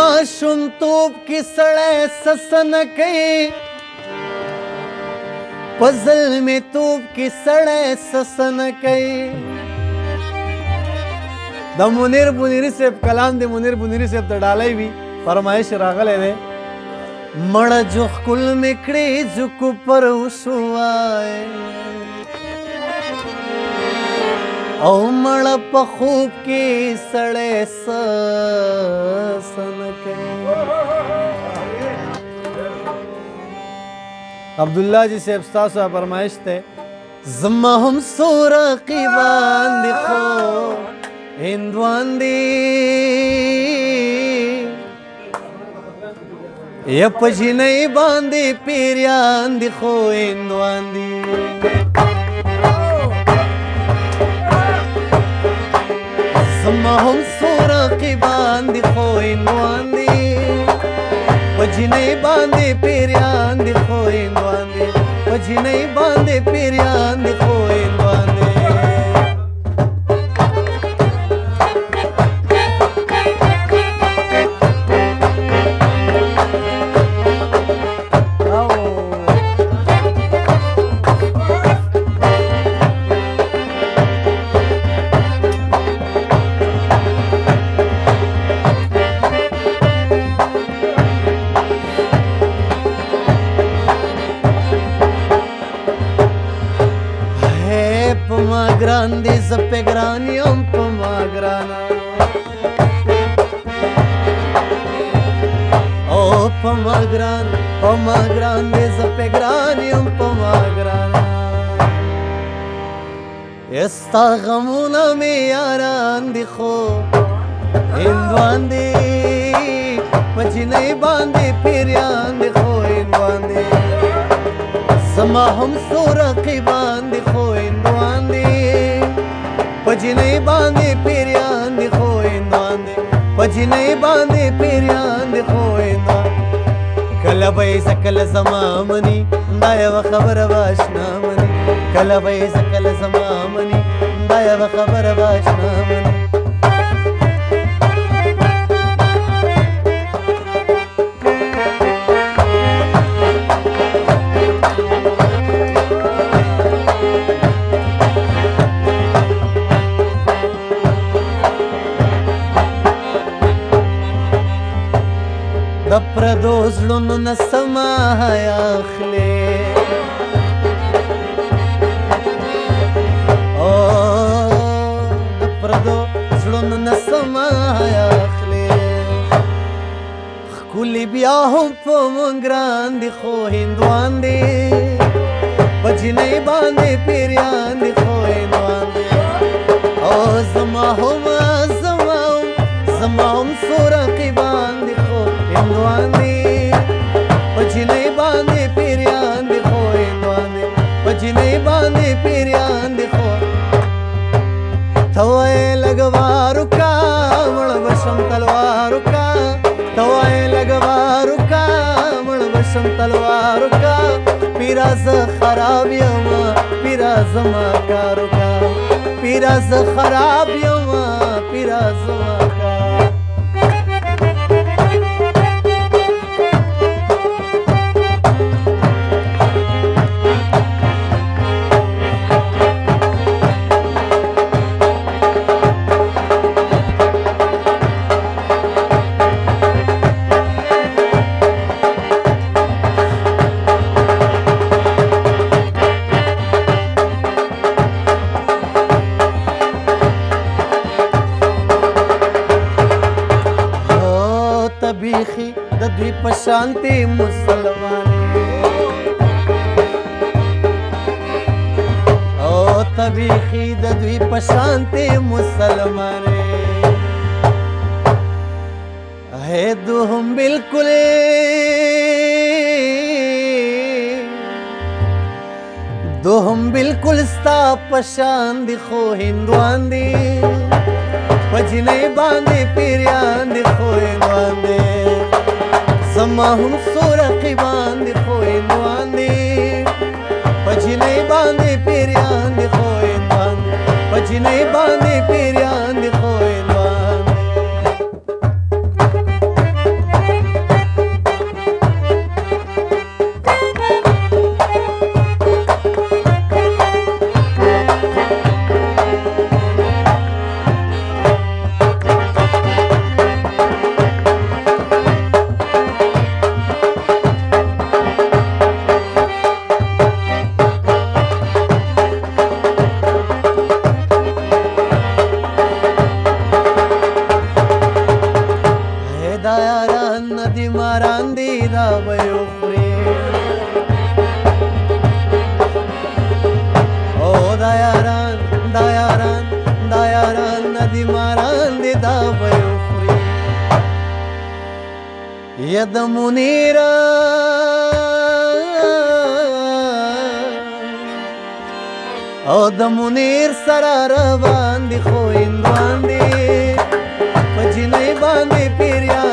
ما شنتوب کی سړی سسن کوي پزل می توپ کی سړی سسن کوي د منیر بنیری صاحب کلام دی منیر بنیری صاحب ته ډالای وی فرمایش راغلی دی مړ جو خل میکړي جو کو پر وسوای او مړ په خوب کې سړی سسن عبداللہ جی سے افساس ہوا فرمائش تھے سورہ کی دی یپ پچھی نہیں باندھی خو ہندوان دی همهم سورا قبان دی خوینوان دی وجنی باندې پیریان دی خوینوان دی وجنی باندې پیریان دی ګران دی زه پې ګران یم په ما ګرانه او په ما ګران په ما ګران دی زه پې ګران یم په ما ګرانه استا غمونه مې یاران دي خو هندوان دي په جنۍ باندې پیریان دي خو هندوان دي زما هم څو رقیبان بجنې باندې پیریان دی خوینا کله به سکل زما منی دا یو خبر واشنا منی کله به سکل زما منی دا یو خبر واشنا منی ګړون نسما حیا خلې او پردو ځړون نسما حیا خلې خولي بیا هم په مونږ ګران دي خو هندوان دي پجنې باندې پیریان دي خو هندوان دي او زما هم خراب یم پیرا زما کارو کا پیرا ز خراب یم پیرا زما کارو په شانتي مسلمانې او تبيخي د دوی په شانتي مسلمانې هي دوهم بالکل دوهم بالکل ستا پشان دي خو هندوان دي پجنې باندې پیریان دي خو هندوان دي زما هم سو رقیبان دي خو یې نوان دي په جلې يا د منيره او د منیر سره روان دي خو اندوان دي په جنې باندې پیریا